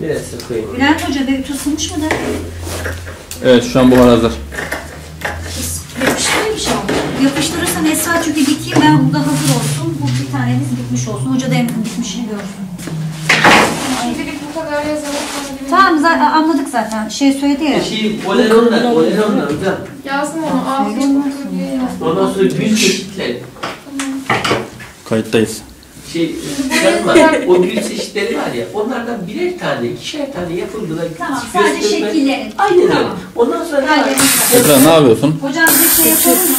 Neresi koyayım? Bülent Hoca bir ısınmış mı da? Evet şu an buhar hazır. Yapıştırayım şu an. Yapıştırırsan Esra çünkü dikeyim ben burada hazır olsun. Bu bir tanemiz bitmiş olsun. Hoca da en bitmişini görsün. Şimdilik bu kadar yazalım. Tamam zaten anladık zaten. Şey söyledi ya. Şey, boleronlar, boleronlar hocam. Yazdım onu. Yazdım. Ondan sonra gül çeşitleri. Kayıttayız. Şey, yapma, o gül çeşitleri var ya, onlardan birer tane, ikişer tane yapıldılar. Tamam sadece Gösterme- şekillerin. Aynen öyle. Tamam. Ondan sonra ne var? Esra ne yapıyorsun? Hocam bir şey yapalım mı?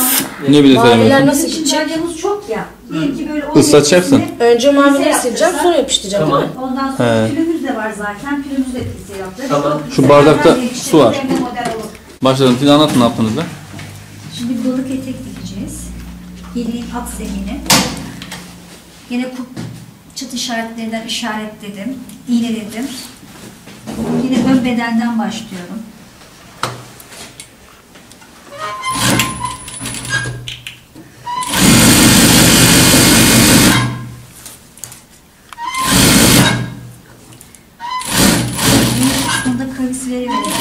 Niye bize Maviler söylemiyorsun? nasıl Bizim gidecek? çok ya. Diyelim ki böyle Islatacaksın. Önce mavileri sileceğim sonra yapıştıracağım Tamam. değil mi? Ondan sonra He. tülümüz de var zaten. Tülümüz de pisi yaptı. Tamam. Şu bardakta su var. Başladım. Siz anlatın ne yaptınız da? Şimdi balık etek dikeceğiz. Yeni at zemini. Yine çıt işaretlerinden işaretledim. iğneledim. Yine ön bedenden başlıyorum. Kısmında kavis veriyorum. Elinleri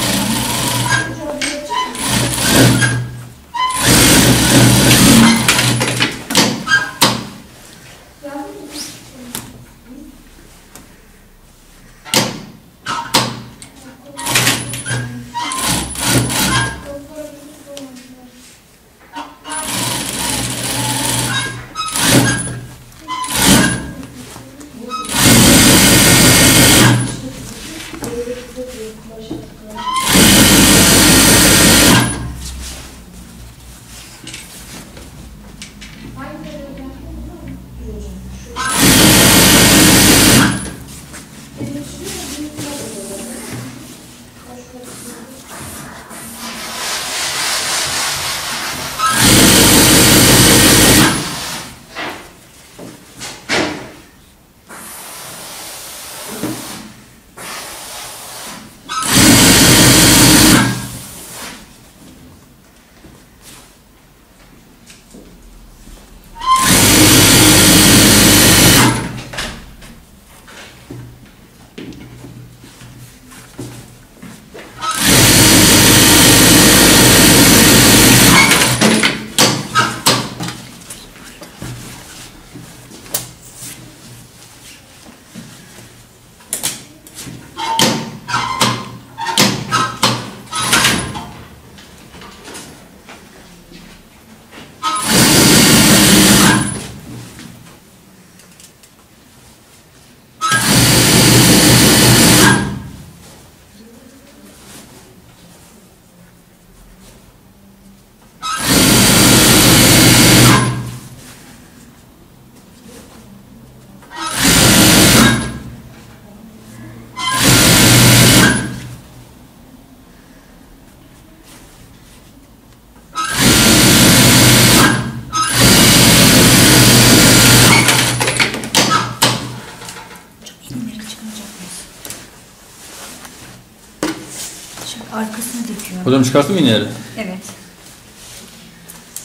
Hocam çıkarttın mı iğneleri? Evet.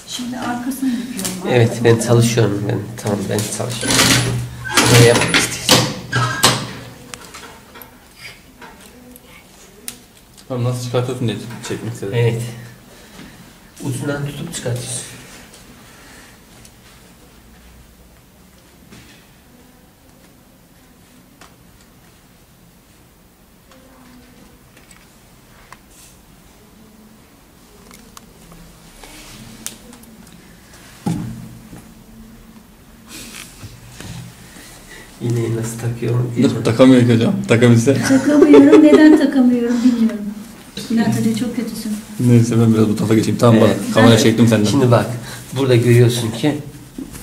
Şimdi arkasını döküyorum. Evet, ben çalışıyorum ben. Tamam, ben çalışıyorum. Ne yapmak istiyorsun? Tamam nasıl çıkartıyorsun diye çekmek istedim. Evet. Ucundan tutup çıkartıyorsun. İğneyi nasıl takıyorum diye. Takamıyor ki hocam. Takabilse. Takamıyorum. Neden takamıyorum bilmiyorum. Bülent Hoca çok kötüsün. Neyse ben biraz bu tarafa geçeyim. Tamam Evet. bak. Kamera çektim senden. Şimdi bak, burada görüyorsun ki,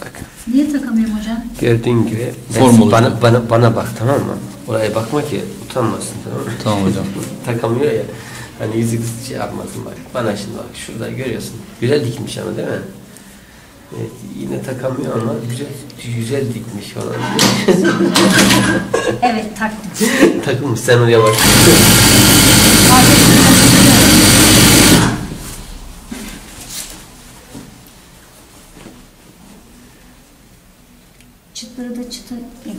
bak Niye takamıyorum hocam? gördüğün gibi Form oluştu. bana, bana, bana bak tamam mı? Oraya bakma ki utanmasın tamam mı? Tamam hocam. Takamıyor ya. Hani yüzük şey yapmasın bak. Bana şimdi bak şurada görüyorsun. Güzel dikmiş ama değil mi? Evet, yine takamıyor ama güzel güzel dikmiş falan. Evet taktım. Takılmış sen oraya bak. Çıtları da çıtı denk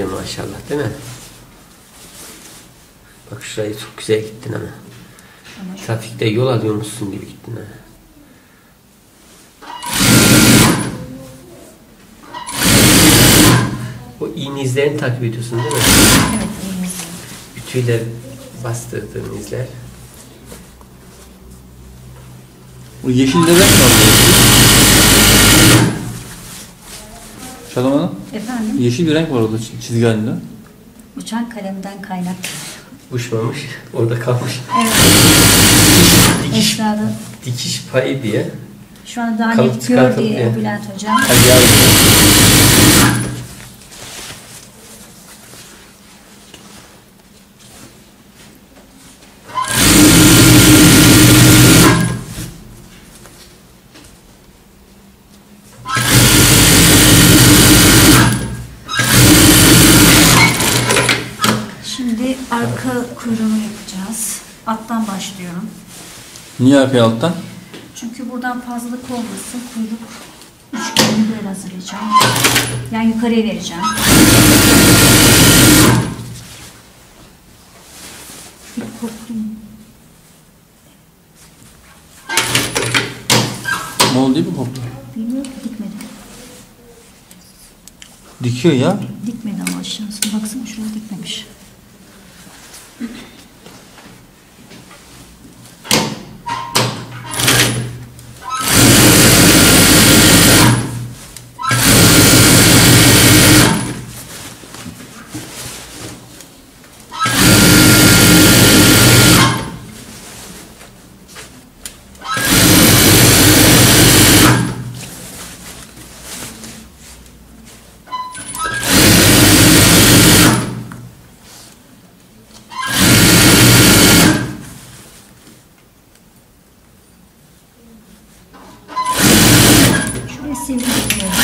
Seri maşallah değil mi? Bak şurayı çok güzel gittin ama. Trafikte yol alıyormuşsun gibi gittin ha. O iğne izlerini takip ediyorsun değil mi? Evet, elimiz. Ütüyle bastırdığın izler. Bu yeşil de renk mi oluyor? Şalom Hanım, Efendim, yeşil bir renk var orada çi- çizgi halinde. uçan kalemden kaynaklı. Uçmamış, orada kalmış. Evet, Dikiş, Esra'da dikiş payı diye. şu an daha net gör çıkartıp diye diye. Bülent Hocam. Hadi yavrum. Şimdi arka kuyruğunu yapacağız. Alttan başlıyorum. Niye arkaya alttan? Çünkü buradan fazlalık olmasın. Kuyruk üçgenini böyle hazırlayacağım. Yani yukarıya vereceğim. Bir korktum. Ne oldu değil mi koptu? Bilmiyorum ki dikmedi. Dikiyor ya. Dikmedi ama aşağısına. Baksana şuraya dikmemiş. Şuraya sivri dikiyorum.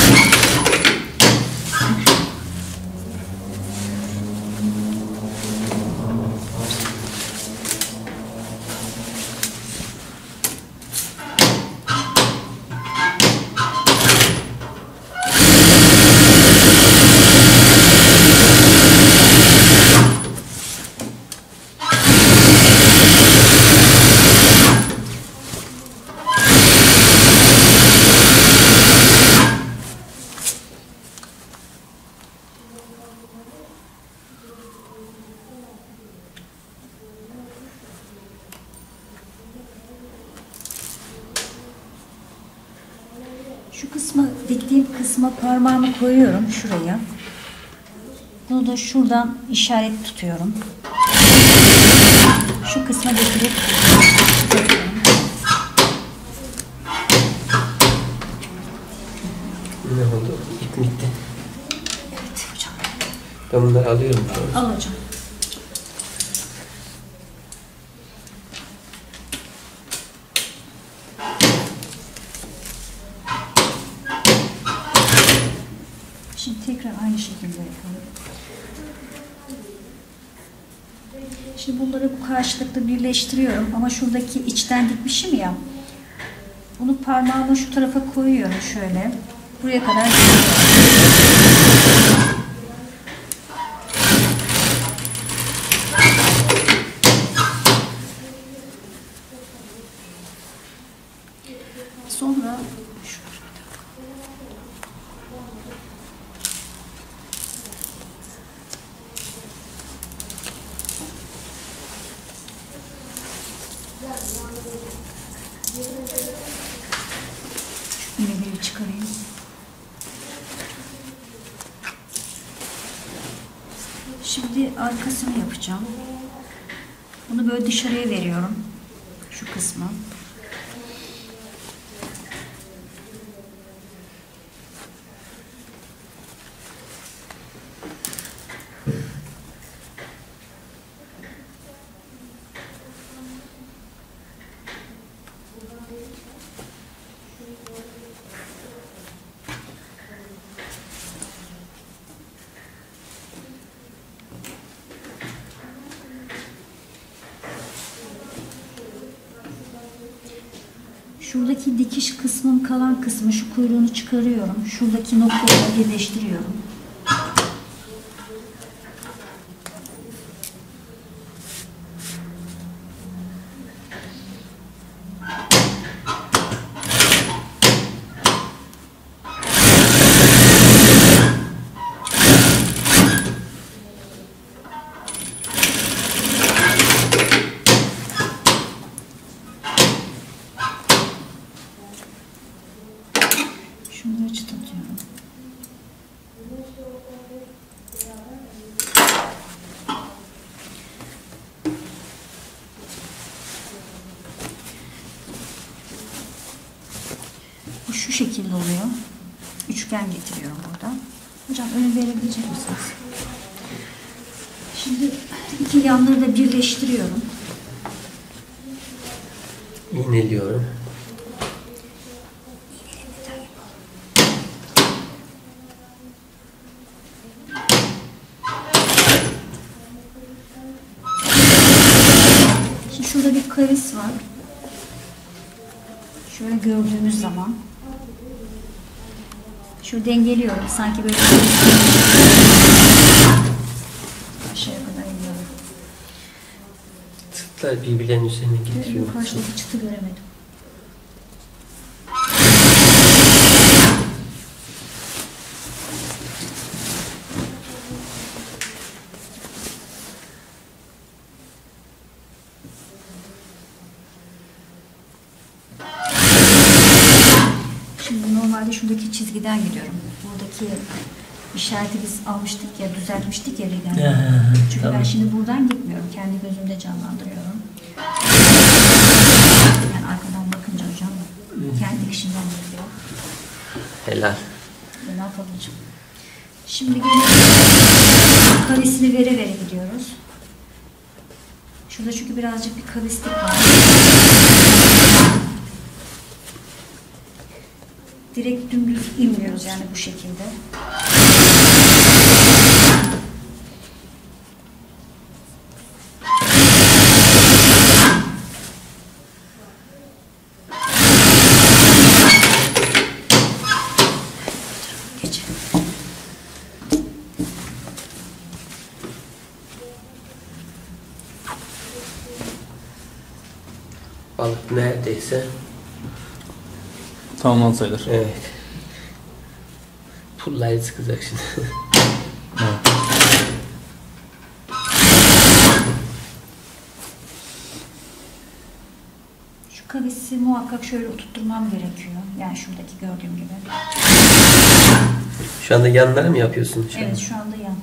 Şu kısmı, diktiğim kısma parmağımı koyuyorum şuraya. Bunu da şuradan işaret tutuyorum. Şu kısma getirip Ne oldu? Gitti. Evet hocam. Ben bunları alıyorum. şu an. Al hocam. Şimdi tekrar aynı şekilde yapalım. Bunları bu karşılıklı birleştiriyorum ama şuradaki içten dikmişim ya. Bunu parmağımı şu tarafa koyuyorum şöyle. Buraya kadar. Sonra şu Şu iğneleri çıkarayım. Şimdi arkasını yapacağım. Bunu böyle dışarıya veriyorum. Şu kısmı. Şuradaki dikiş kısmın kalan kısmı şu kuyruğunu çıkarıyorum. Şuradaki noktaları birleştiriyorum. şekilde oluyor. Üçgen getiriyorum burada. Verebilecek misiniz? Şimdi iki yanları da birleştiriyorum. İğneliyorum. Şimdi şurada bir kavis var. Şöyle gördüğümüz zaman şu dengeliyorum sanki böyle aşağıya kadar iniyorum. Tıklar birbirlerinin üzerine getiriyor. bu karşıdaki çıtı göremedim. Şimdi normalde şuradaki çizgiden gidiyorum. Buradaki işareti biz almıştık ya, düzeltmiştik ya Rigen'de. Çünkü ben şimdi buradan gitmiyorum. Kendi gözümde canlandırıyorum. Yani arkadan bakınca hocam kendi kişimden geliyor. Helal. Ne yapabileceğim? Şimdi gene kavisini vere vere gidiyoruz. Şurada çünkü birazcık bir kavislik var. Direkt dümdüz inmiyoruz yani bu şekilde. Balık neredeyse. Tamamlan sayılır. Evet. Pullayı sıkacak şimdi. Evet. Şu kavisi muhakkak şöyle oturtturmam gerekiyor. Yani şuradaki gördüğüm gibi. Şu anda yanları mı yapıyorsun? Şu an? Evet şu anda yan.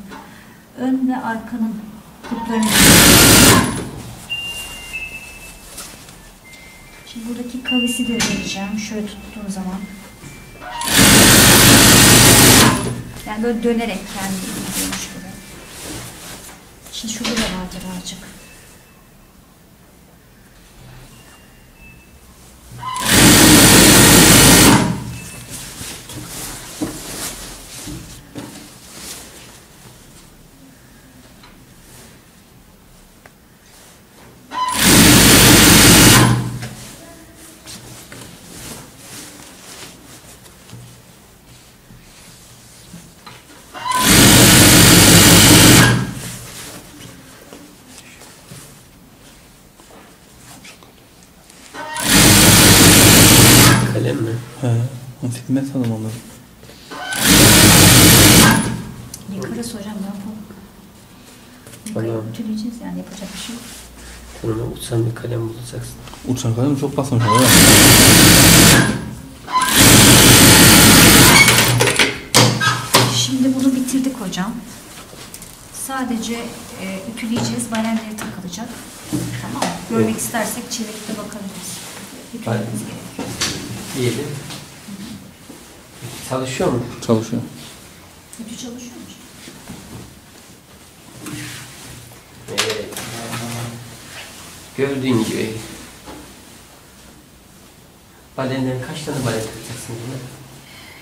Ön ve arkanın kuplarını buradaki kavisi de vereceğim. Şöyle tuttuğum zaman. Yani böyle dönerek kendini gidiyormuş gibi. Şimdi şurada da vardır azıcık. Kalem mi? He. Nasıl hikmet sanırım onları. Yıkarız hocam ne yapalım? Tamam. Yıkayıp ütüleyeceğiz yani yapacak bir şey yok. Tamam uçan bir kalem bulacaksın. Uçan kalem çok basmış? Şimdi bunu bitirdik hocam. Sadece e, ütüleyeceğiz. Balenleri takılacak. Tamam mı? Görmek Evet. istersek çevirip de bakabiliriz. Ütülememiz gerekiyor. Diyelim. Çalışıyor mu? Çalışıyor. Ütü çalışıyor mu? Evet. Gördüğün gibi. Balenden kaç tane balen takacaksın buna?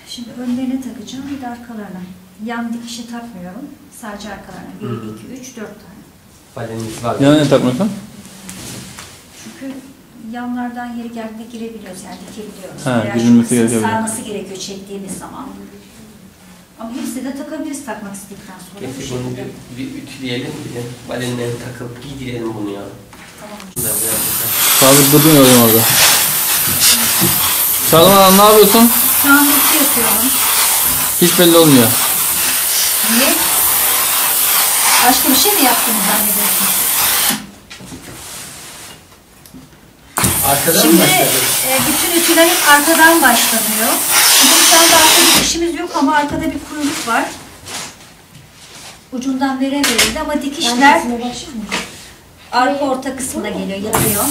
Şimdi önlerine takacağım bir de arkalarına. Yan dikişi takmıyorum. Sadece arkalarına. 1, 2, 3, 4 tane. Balenimiz var. Yana ne takmıyorsun? Çünkü yanlardan yeri geldiğinde girebiliyoruz yani dikebiliyoruz. Ha, şu kısmı gerekiyor. Sarması gerekiyor çektiğimiz zaman. Ama hepsini de takabiliriz takmak istedikten sonra. Getir bunu bir, bir ütüleyelim bir de. Balenlerini takıp giydirelim bunu ya. Sabit durdun gördüm orada. Çağlama ne yapıyorsun? Şu an ütü yapıyorum. Hiç belli olmuyor. Niye? Başka bir şey mi yaptığını zannediyorsun? Arkadan mı Şimdi e, bütün ütüler hep arkadan başlanıyor. Bizim şu anda arkada dikişimiz yok ama arkada bir kuyruk var. Ucundan vere verildi ama dikişler arka orta kısmına geliyor, yatıyor.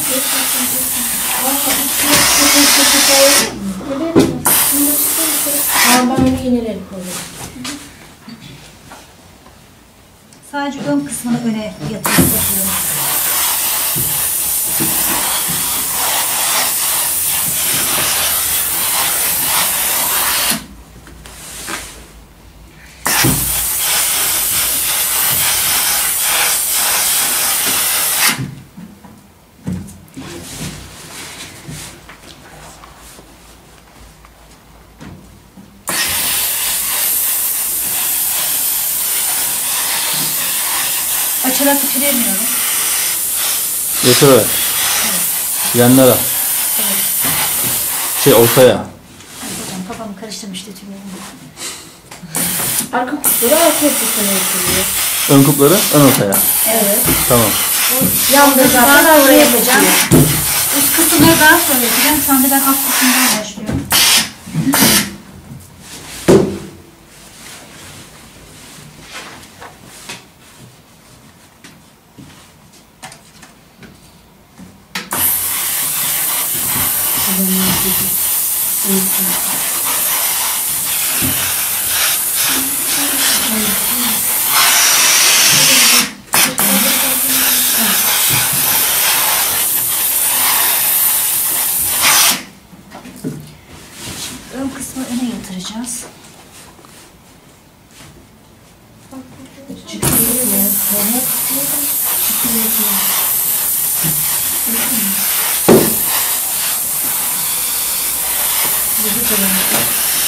Ben onu. Sadece ön kısmını öne yatırıp yapıyorum. Açarak bitiremiyorum. Götür öyle. Yanlara. Şey ortaya. Hocam kafamı karıştırmıştı tümlerini. Arka kutları arka kutlarına yapılıyor. Ön kupları ön ortaya. Evet. Tamam. Yanda zaten Daha sonra arka yapacağım. Üst kısımları daha sonra yapacağım. Şu anda ben alt kısımdan başlıyorum. Thank you.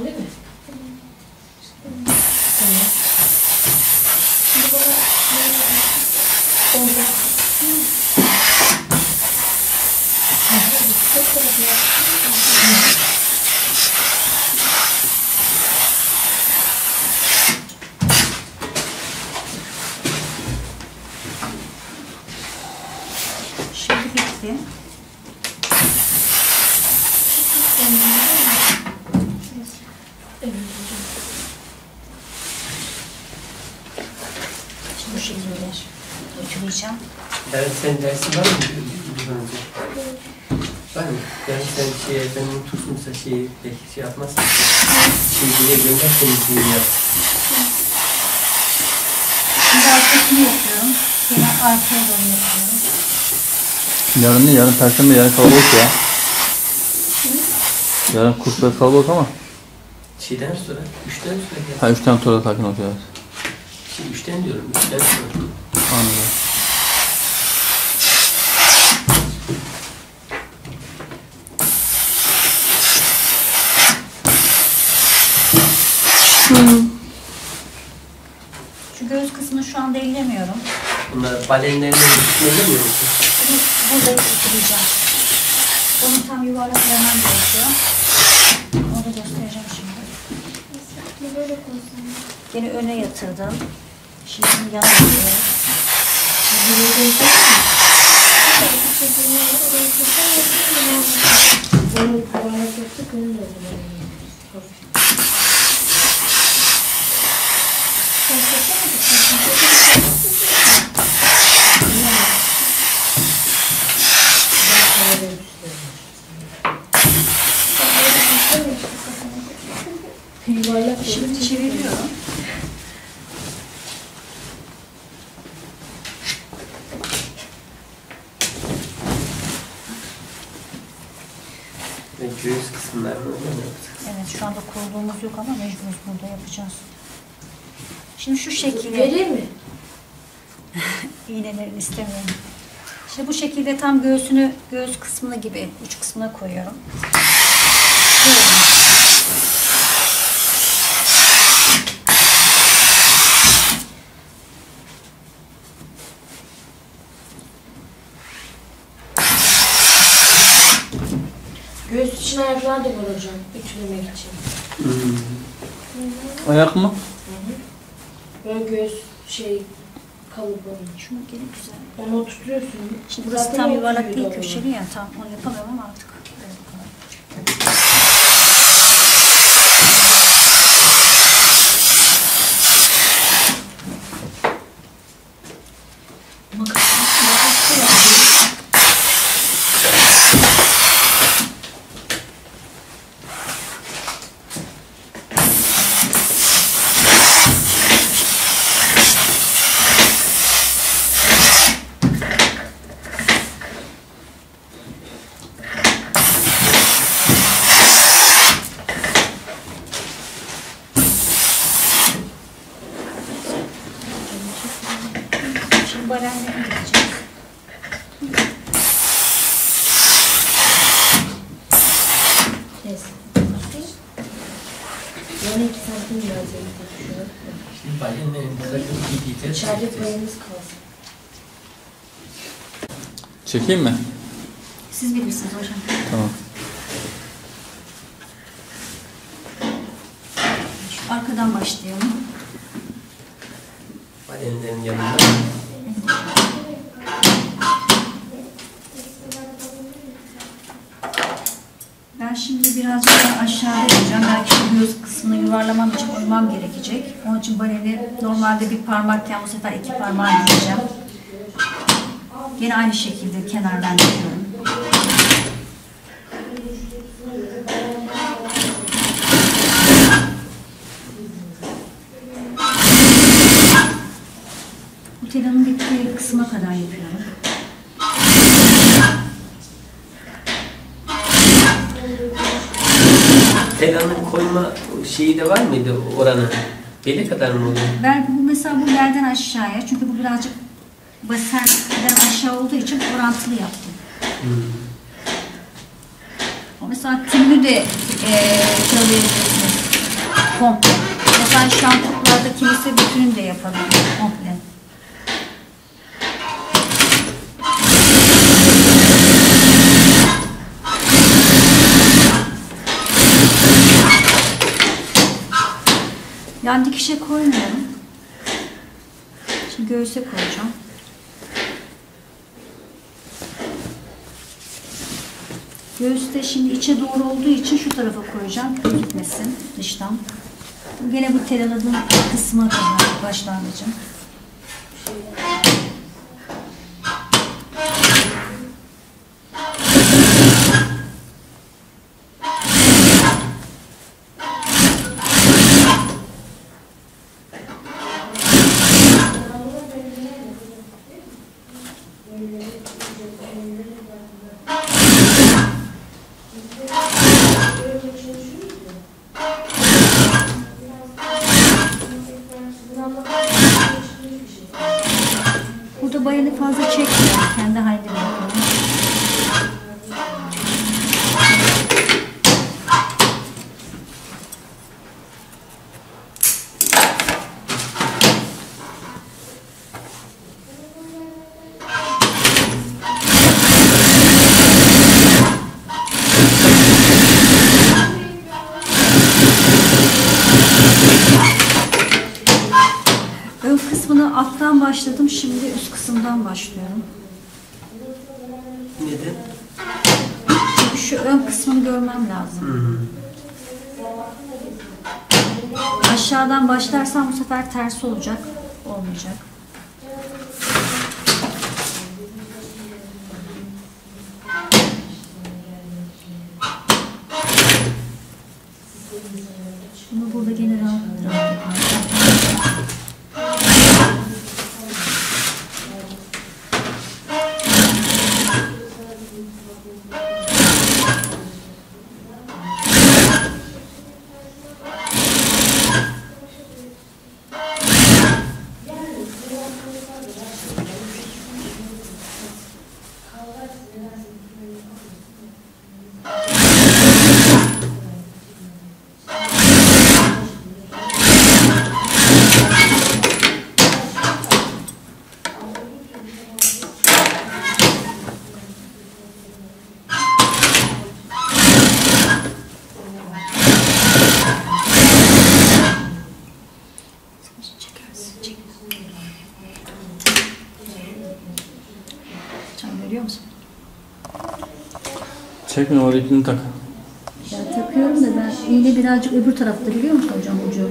Alayım mı? Tamam. Şimdi bana oldu. Şimdi bitti. Şimdi bu şekilde ütüleyeceğim. Yani senin dersin var mı? Buradan önce. Var mı? Yani sen şeye, ben unutursunsa şeyi belki şey yapmazsın. Şimdiye gönder temizliğini yap. Şimdi arkasını yapıyorum. Yine arkaya doğru yapıyorum. Yarın ne? Yarın perşembe yarın kalabalık ya. Yarın kurslar kalabalık ama. Şeyden sonra, üçten sonra. Ha üç tane tuvalet sakin olacağız. Şimdi üçten diyorum, üçten sonra. Anladım. Şu göğüs kısmını şu anda ellemiyorum. Bunlar balenlerine düşünemiyor musun? Bunu burada ütüleyeceğim. Onu tam yuvarlaklamam gerekiyor. Onu da göstereceğim şimdi. Yine öne yatırdım. Şimdi bunu yana yatırıyorum. Benim kulağına kötü kırın da olur. Şimdi böyle üstüne. Yuvarlak Şimdi çeviriyorum. Ve göğüs kısımlarını öyle mi yapacağız? Evet şu anda kuruluğumuz yok ama mecburuz burada yapacağız. Şimdi şu şekilde Vereyim mi? İğnelerini istemiyorum. Şimdi bu şekilde tam göğsünü göğüs kısmına gibi uç kısmına koyuyorum. Böyle. Göğüs için ayaklar da var hocam. Ütülemek için. Ayak mı? Böyle göğüs şey kalıbı. Şunu gene güzel. Onu oturtuyorsun. Şimdi burası tam yuvarlak değil köşeli ya tam onu yapamıyorum ama artık. Evet, bu kadar. Şimdi balenlerine gideceğiz. Neyse. Yani iki santim biraz yaklaşıyor. Şimdi balenlerin takıp gideceğiz. İçeride payımız kalsın. Çekeyim mi? Siz bilirsiniz hocam. Tamam. Şu arkadan başlayalım. Balenlerin yanında. Ben şimdi birazcık daha aşağıda yapacağım. Belki şu göz kısmını yuvarlamam için oymam gerekecek. Onun için baleni normalde bir parmakken bu sefer iki parmağı gideceğim. Yine aynı şekilde kenardan yapıyorum. Bu telanın bittiği kısma kadar yapıyorum. Telanın koyma şeyi de var mıydı oranı? Beli kadar mı oluyor? Ben bu mesela bu belden aşağıya çünkü bu birazcık basenden aşağı olduğu için orantılı yaptım. O mesela tümünü de eee çalabilirsiniz komple. Mesela şampuklarda kimisi bütününü de yapabilir komple. Yan dikişe koymuyorum. Şimdi göğüse koyacağım. Göğüste şimdi içe doğru olduğu için şu tarafa koyacağım. Gitmesin dıştan. Gene bu telanadığım kısmına kadar başlangıcım. Ön kısmını görmem lazım. Aşağıdan başlarsam bu sefer ters olacak. Olmayacak. Çekme oraya ipini tak. Ya takıyorum da ben iğne birazcık öbür tarafta biliyor musun hocam ucu?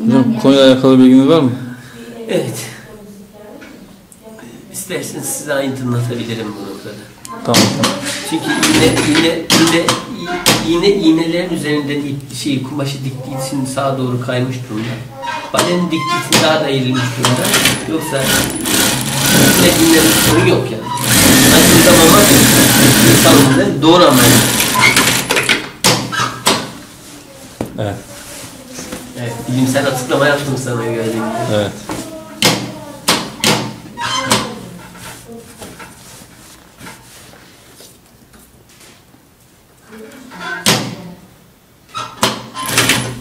İnan Hocam yani. konuyla alakalı bilginiz var mı? Evet. İsterseniz size aydınlatabilirim bu noktada. Tamam tamam. Çünkü iğne, iğne, iğne, iğne, iğnelerin üzerinden ip, şey, kumaşı diktiği için sağa doğru kaymış durumda. Balenin diktiği için daha da eğilmiş durumda. Yoksa yine iğnenin sorun yok yani. Aynı doğru anlayın. Evet. Evet, bilimsel açıklama yaptım sana göre. Evet.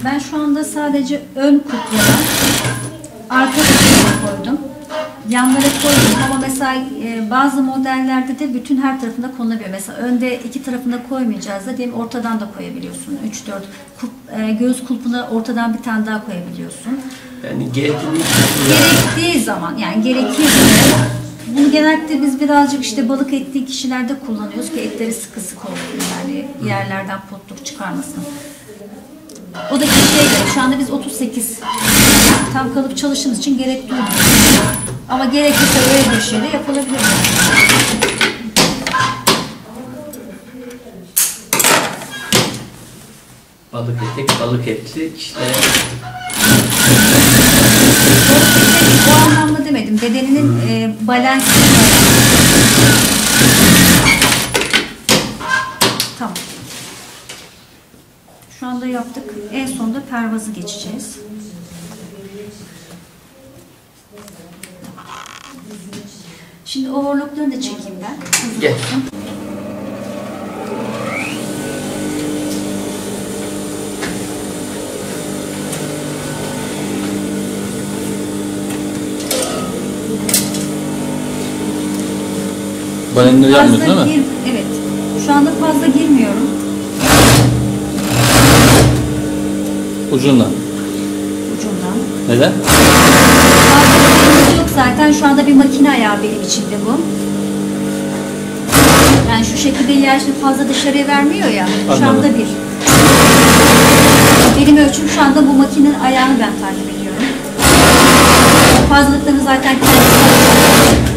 Ben şu anda sadece ön kukladan arka kuklaya koydum. Yanlara koydum ama mesela e, bazı modellerde de bütün her tarafında konulabiliyor. Mesela önde iki tarafında koymayacağız da diyelim ortadan da koyabiliyorsun. 3-4 kulp, e, göğüs kulpuna ortadan bir tane daha koyabiliyorsun. Yani Gerektiği zaman yani gerekirse bunu genellikle biz birazcık işte balık ettiği kişilerde kullanıyoruz ki etleri sıkı sıkı olsun yani yerlerden potluk çıkarmasın. O da kişiye göre. Şu anda biz 38 tam kalıp çalıştığımız için gerek duymuyoruz. Ama gerekirse öyle bir şey de yapılabilir. balık etek, balık etli kişilere O anlamda demedim. Bedeninin e, balansı. Tamam. Şu anda yaptık. En sonunda pervazı geçeceğiz. Şimdi overlocklarını da çekeyim ben. Hızlı Gel. olsun. Balenleri yapmıyorsun değil mi? gir- evet. Şu anda fazla girmiyorum. Ucundan. Ucundan. Neden? Zaten. Şu anda bir makine ayağı benim içinde bu. Yani şu şekilde şimdi fazla dışarıya vermiyor ya. Şu Anladım. anda bir. Benim ölçüm şu anda bu makinenin ayağını ben takip ediyorum. Fazlalıklarını zaten kendisi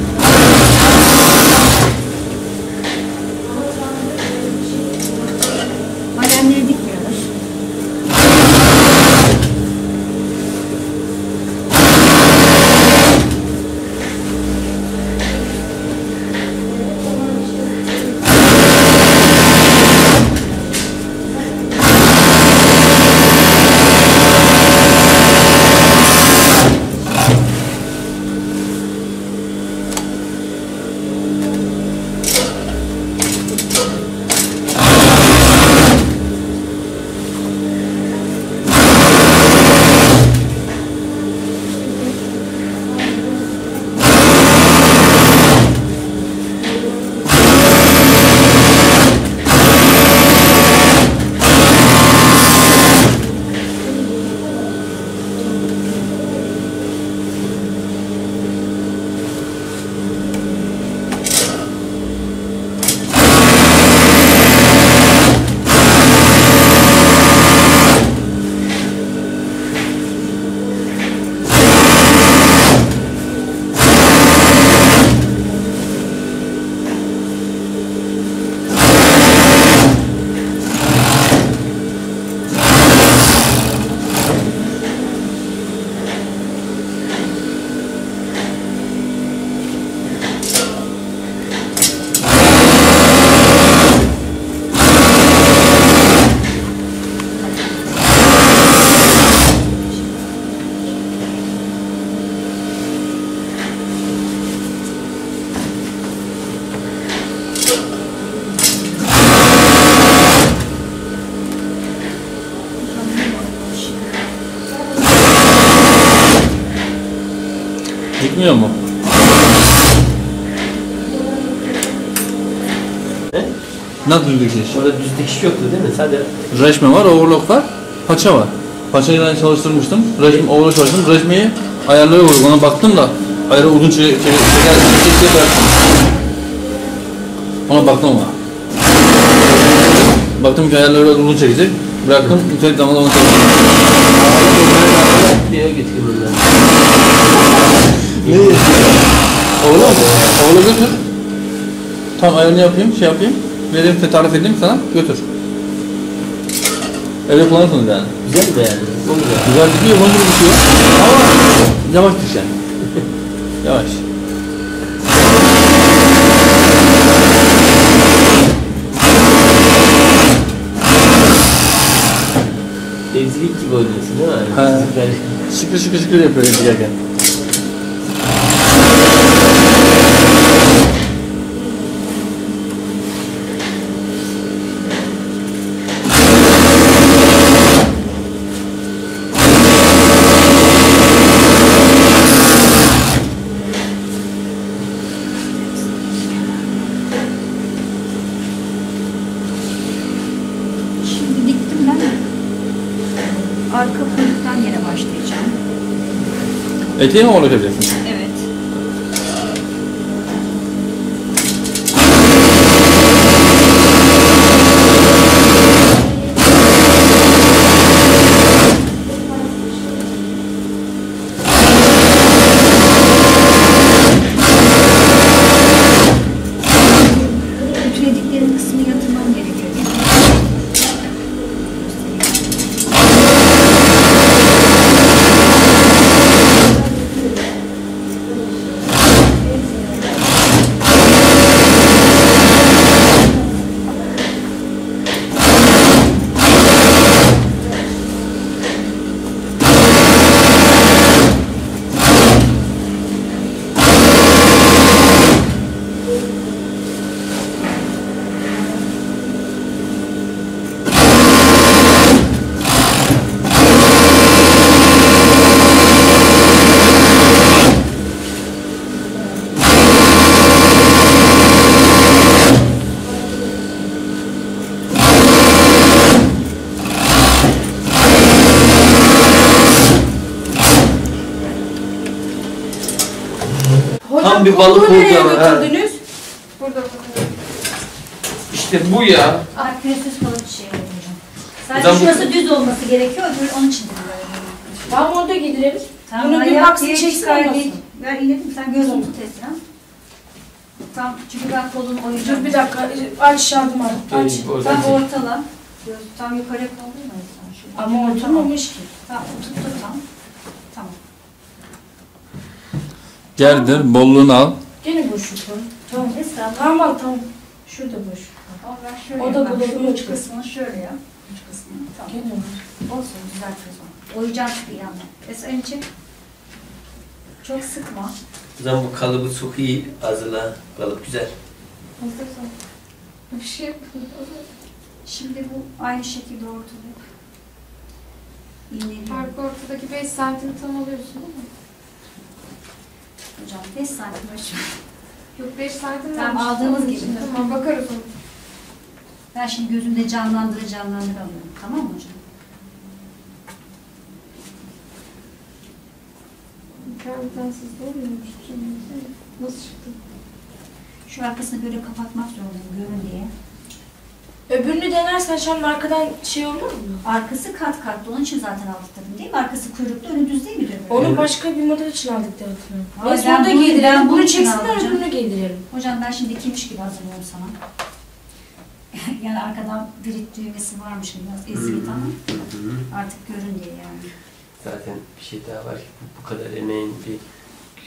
Nasıl düz dikiş? Orada düz dikiş yoktu değil mi? Sadece Rejme var, overlock var, paça var. Paçayı ben çalıştırmıştım. Rejim, overlock çalıştım. Rejmeyi ayarları vurduk. Ona baktım da ayarı uzun çeker, çeker, çeker bıraktım. Ona baktım ama. Baktım ki ayarları uzun çekecek. Bıraktım, yüksek zamanda onu çalıştım. diye getireyim onları. Ne? Oğlum, oğlu götür. Tam ayarını yapayım, şey yapayım. Vereyim, tarif edeyim sana, götür. Evde kullanırsınız yani. Güzel yani? Olur ya. Güzel gidiyor, bunu bitiyor. Ama yavaş düşen. Yavaş. Denizlik gibi oynuyorsun değil mi? He. Güzel. Şıkır şıkır şıkır yapıyor giderken. Eteği mi bir balık ama, ha. götürdünüz? Burada burada. İşte bu ya. Ah, pürüzsüz kalıp şey yapacağım. Sadece Hocam bu- şurası düz olması gerekiyor. Öbür onun için. Tamam orada gidilelim. Tamam, Bunu bir ayak baksın çeksin çıkar değil. sonra. Ver inelim sen gözünü tut Esra. Tam çünkü ben kolunu oyacağım. Dur bir dakika. Aç Şadım abi. Aç. Ee, oradan Tam çek. ortala. Göz tam yukarıya kaldırma Esra. Şöyle. Ama oturmamış ki. Tamam tuttu tam. Tamam. Gerdir, bolluğunu al. Gene boşluk var. Tamam. Esra Tamam al tamam. Şurada boş. Ben şöyle O da yap. da Şu kısmını şöyle yap. Uç kısmını. Tamam. Gene var. Olsun güzel kızım. Oyacağım bir yandan. Esra önce çok sıkma. O zaman bu kalıbı çok iyi hazırla. Kalıp güzel. Hazırsan. Bir şey yapayım. Şimdi bu aynı şekilde ortalayıp iğneliyorum. Arka ortadaki 5 santim tam alıyorsun değil mi? Hocam 5 santim ölçüm. Yok 5 santim vermiş. aldığımız gibi. Tamam bakarız onu. Ben şimdi gözümde canlandıra canlandıra alıyorum. Tamam mı hocam? Internetensiz de olmuyormuş. Nasıl çıktı? Şu arkasını böyle kapatmak zorundayım görün diye. Öbürünü denersen şimdi arkadan şey olur mu? Arkası kat katlı onun için zaten alttırdım değil mi? Arkası kuyruklu önü düz değil mi diyorum? Onu başka bir model için aldık diye hatırlıyorum. Hayır, Biz ben burada bunu- giydirelim. ben Bunu bunun için çeksinler alacağım. öbürünü giydirelim. Hocam ben şimdi ikiymiş gibi hazırlıyorum sana. yani arkadan birit düğmesi varmış gibi biraz eziyet ama artık görün diye yani. Zaten bir şey daha var ki bu- bu kadar emeğin bir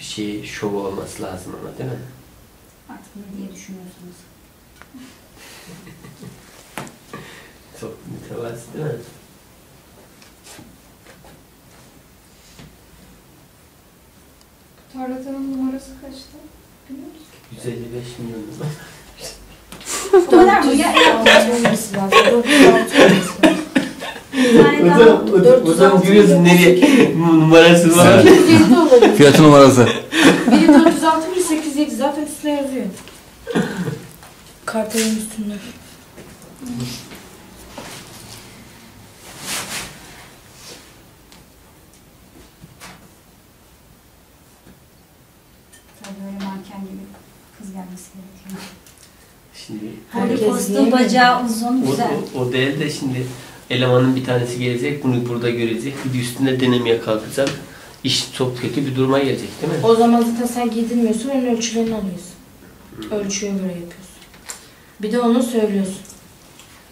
şey şovu olması lazım ama değil mi? Artık ne diye düşünüyorsunuz? Çok mütevazı değil mi? Tarlatanın numarası kaçtı? Bilmiyoruz. 155 milyon mi? O kadar mı? Ya, görüyorsun nereye numarası var. 807 olabilir. Fiyatı numarası. Biri 406, biri 807. Zaten üstüne yazıyor. Kartelin üstünde. Tabii böyle manken gibi kız gelmesi gerekiyor. Şimdi Boylu Herkes postu, bacağı uzun, o, güzel. o, o değil de şimdi elemanın bir tanesi gelecek, bunu burada görecek, bir de üstüne denemeye kalkacak. İş çok kötü bir duruma gelecek değil mi? O zaman zaten sen giydirmiyorsun, onun ölçülerini alıyorsun. Ölçüye göre yapıyorsun. Bir de onu söylüyorsun.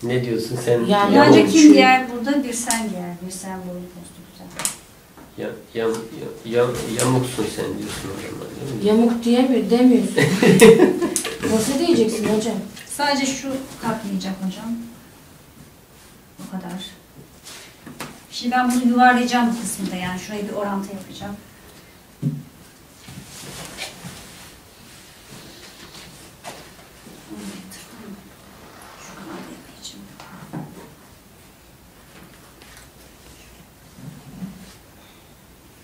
Ne diyorsun sen? Yani Bence Yamuk. kim giyer burada? Bir sen giyer. Bir sen boylu postu güzel. ya, yam, ya, yam, yamuksun sen diyorsun o zaman değil mi? Yamuk diyemiyor, demiyorsun. Nasıl diyeceksin hocam? Sadece şu kalkmayacak hocam. Bu kadar. Şimdi ben bunu yuvarlayacağım bu kısmında yani. Şuraya bir orantı yapacağım. Evet. Şu kadar da yapacağım.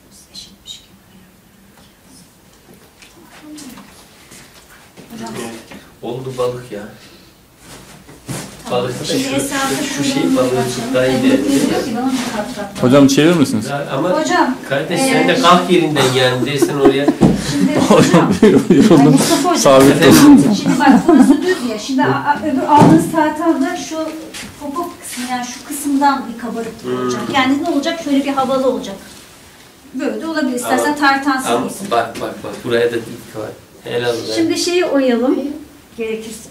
Burası eşitmiş gibi ayarlayalım. Hocam Oldu balık ya. Balık da şu, şu şey balığı çok daha iyi de. Hocam çevirir misiniz? Ya Ama Hocam, kardeş sen de kalk yerinden yani değilsen oraya. Şimdi hocam, Yoruldum. Mustafa hocam. Sabit olsun. Şimdi bak burası düz ya. Şimdi a- a- öbür aldığınız tahtada şu popo kısmı yani şu kısımdan bir kabarıklık Hmm. olacak. Yani ne olacak? Şöyle bir havalı olacak. Böyle de olabilir. İstersen Ama- tartan Ama bak bak bak buraya da dik var. Helal be. Şimdi şeyi oyalım. Gerekirse.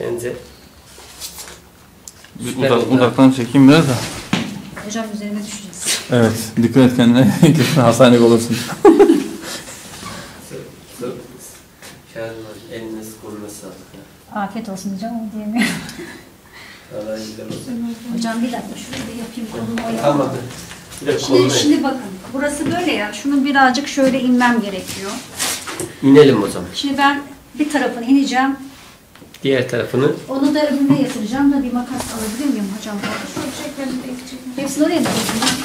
Bence Bir Süper uzak, oldu. uzaktan çekeyim biraz da. Hocam üzerine düşeceğiz. Evet. Dikkat et kendine. Kesin hastanelik olursun. Şahane eline koluna sağlık. Afiyet olsun hocam onu diyemiyorum. Hocam bir dakika şurayı da yapayım kolumu oyalım. Tamam. Bir de Şimdi, şimdi bakın burası böyle ya. Şunu birazcık şöyle inmem gerekiyor. İnelim o zaman. Şimdi ben bir tarafını ineceğim. Diğer tarafını Onu da öbürüne yatıracağım da bir makas alabilir miyim hocam? Çekelim, ilk çekelim. Hepsini oraya mı koyayım?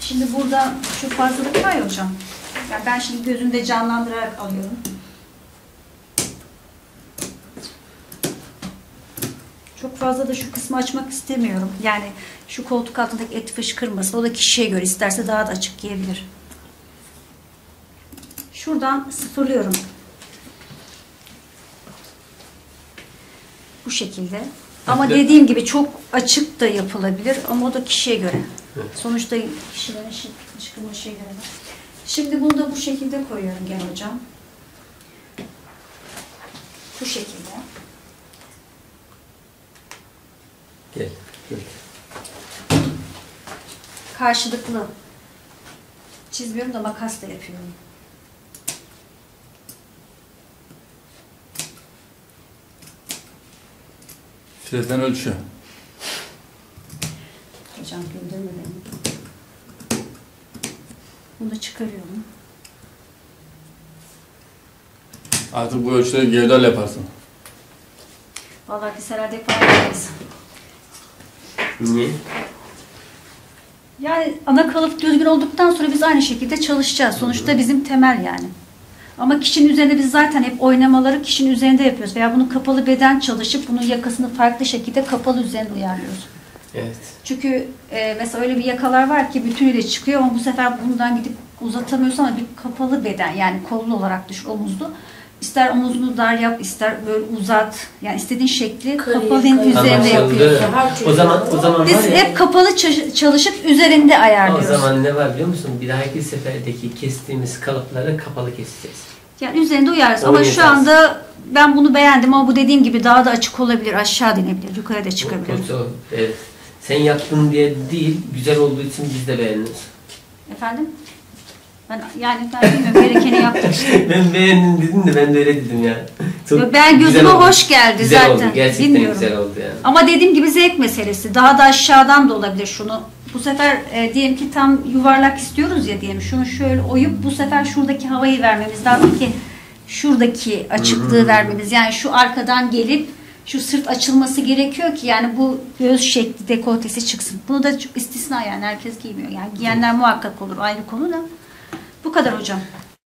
Şimdi burada şu fazlalık var ya hocam. Ya ben şimdi gözümde canlandırarak alıyorum. Çok fazla da şu kısmı açmak istemiyorum. Yani şu koltuk altındaki et fışkırmasın. O da kişiye göre isterse daha da açık giyebilir. Şuradan sıfırlıyorum. Bu şekilde. Ama Evet. dediğim gibi çok açık da yapılabilir ama o da kişiye göre. Sonuçta kişilerin çıkma şeye göre. Şimdi bunu da bu şekilde koyuyorum gel hocam. Bu şekilde. Gel. Karşılıklı. Çizmiyorum da makasla yapıyorum. Fileden ölçüyor. Hocam güldürme beni. Bunu da çıkarıyorum. Artık bu ölçüleri gevdal yaparsın. Vallahi biz herhalde yapamayız. Niye? Yani ana kalıp düzgün olduktan sonra biz aynı şekilde çalışacağız. Sonuçta bizim temel yani. Ama kişinin üzerinde biz zaten hep oynamaları kişinin üzerinde yapıyoruz. Veya bunu kapalı beden çalışıp bunun yakasını farklı şekilde kapalı üzerine uyarlıyoruz. Evet. Çünkü e, mesela öyle bir yakalar var ki bütünüyle çıkıyor ama bu sefer bundan gidip uzatamıyorsun ama bir kapalı beden yani kollu olarak düşün omuzlu. İster omuzunu dar yap, ister böyle uzat. Yani istediğin şekli Kare, kapalının üzerinde Anlaşıldı. yapıyorsun. O zaman o zaman Biz var ya. hep kapalı çalışıp üzerinde O ayarlıyoruz. zaman ne var biliyor musun? Bir dahaki seferdeki kestiğimiz kalıpları kapalı keseceğiz. Yani üzerinde uyarız. Ama şu anda ben bunu beğendim ama bu dediğim gibi daha da açık olabilir, aşağı denebilir, yukarı da çıkabilir. O- o- Evet. Sen yaptın diye değil, güzel olduğu için biz de beğeniriz. Efendim? Ben yani ben bilmiyorum gerekeni yaptık işte. ben beğendim dedin de ben de öyle dedim ya. Çok Ben gözüme hoş geldi güzel zaten. Oldu. Gerçekten Bilmiyorum. güzel oldu yani. Ama dediğim gibi zevk meselesi. Daha da aşağıdan da olabilir şunu. Bu sefer e, diyelim ki tam yuvarlak istiyoruz ya diyelim. Şunu şöyle oyup bu sefer şuradaki havayı vermemiz lazım ki şuradaki açıklığı vermemiz. Yani şu arkadan gelip şu sırt açılması gerekiyor ki yani bu göğüs şekli dekoltesi çıksın. Bunu da çok istisna yani herkes giymiyor. Yani giyenler muhakkak olur ayrı konu da. Bu kadar hocam.